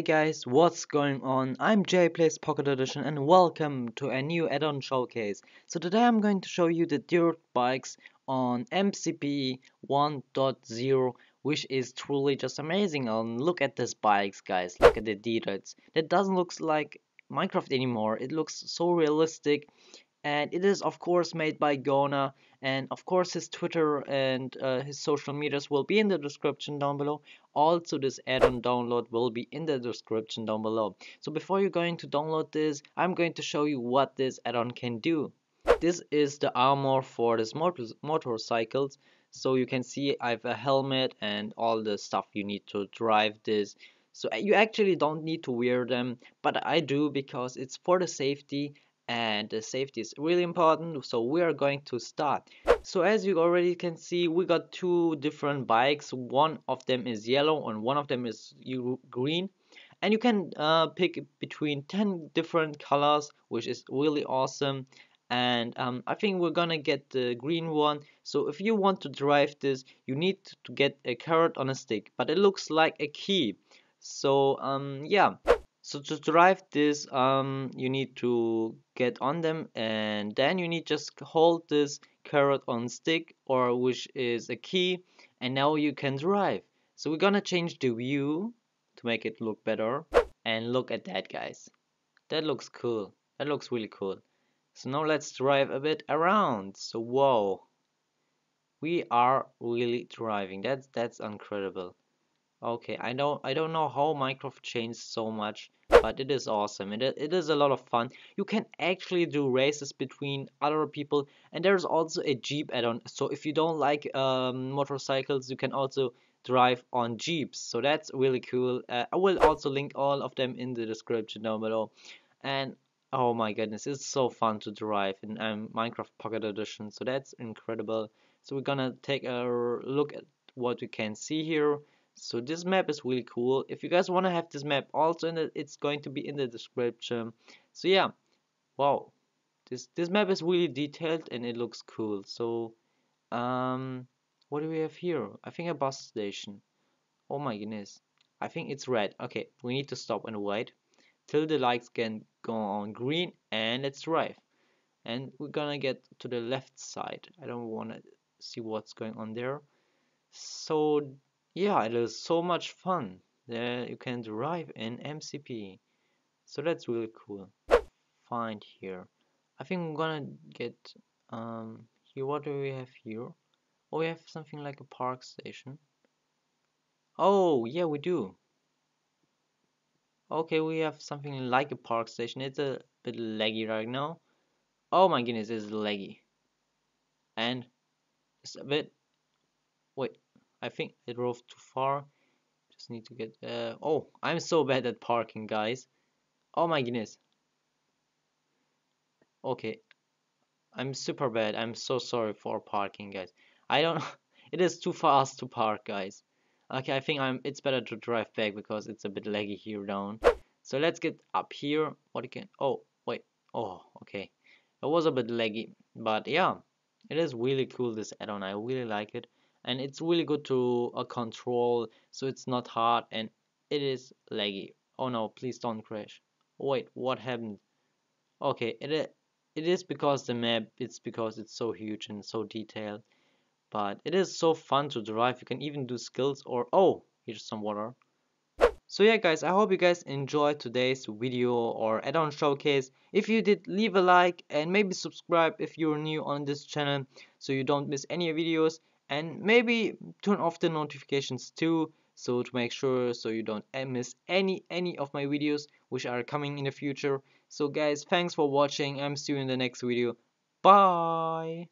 Hey guys, what's going on? I'm Jay Plays Pocket Edition and welcome to a new add-on showcase. So today I'm going to show you the dirt bikes on MCP 1.0 which is truly just amazing. Oh, and look at these bikes guys, look at the details. That doesn't look like Minecraft anymore, it looks so realistic and it is of course made by Gona and of course his Twitter and uh, his social medias will be in the description down below. Also this add-on download will be in the description down below. So before you're going to download this I'm going to show you what this add-on can do. This is the armor for this motor motorcycles. So you can see I have a helmet and all the stuff you need to drive this. So you actually don't need to wear them but I do because it's for the safety and the safety is really important so we are going to start. So as you already can see we got two different bikes. One of them is yellow and one of them is green. And you can uh, pick between 10 different colors which is really awesome. And um, I think we're gonna get the green one. So if you want to drive this you need to get a carrot on a stick but it looks like a key. So um, yeah. So to drive this um, you need to get on them and then you need just hold this carrot on stick or which is a key and now you can drive. So we're gonna change the view to make it look better. And look at that guys. That looks cool. That looks really cool. So now let's drive a bit around. So whoa we are really driving. That's that's incredible Okay, I don't I don't know how Minecraft changed so much, but it is awesome. It, it is a lot of fun. You can actually do races between other people, and there's also a Jeep add-on. So if you don't like um, motorcycles, you can also drive on Jeeps. So that's really cool. Uh, I will also link all of them in the description down below. And oh my goodness, it's so fun to drive in um, Minecraft Pocket Edition. So that's incredible. So we're gonna take a look at what we can see here so this map is really cool. If you guys want to have this map also in the, it's going to be in the description. So yeah wow. This this map is really detailed and it looks cool. So um what do we have here? I think a bus station. Oh my goodness. I think it's red. Okay we need to stop and wait till the lights can go on green and let's drive and we're gonna get to the left side. I don't want to see what's going on there. So yeah it is so much fun that you can drive in MCP so that's really cool. Find here. I think I'm gonna get um here. What do we have here? Oh we have something like a park station. Oh yeah we do. Okay we have something like a park station. It's a bit laggy right now. Oh my goodness it's laggy. And it's a bit I think I drove too far. Just need to get uh, oh I'm so bad at parking guys. Oh my goodness. Okay. I'm super bad. I'm so sorry for parking guys. I don't it is too fast to park guys. Okay I think I'm it's better to drive back because it's a bit laggy here down. So let's get up here. What can oh wait. Oh okay. It was a bit laggy but yeah it is really cool this add-on. I really like it and it's really good to uh, control so it's not hard and it is laggy. Oh no please don't crash. Wait what happened? Okay it it is because the map it's because it's so huge and so detailed but it is so fun to drive. You can even do skills or oh here's some water. So yeah guys i hope you guys enjoyed today's video or add-on showcase. If you did leave a like and maybe subscribe if you're new on this channel so you don't miss any videos and maybe turn off the notifications too so to make sure so you don't miss any any of my videos which are coming in the future. So guys thanks for watching. I'm see you in the next video. Bye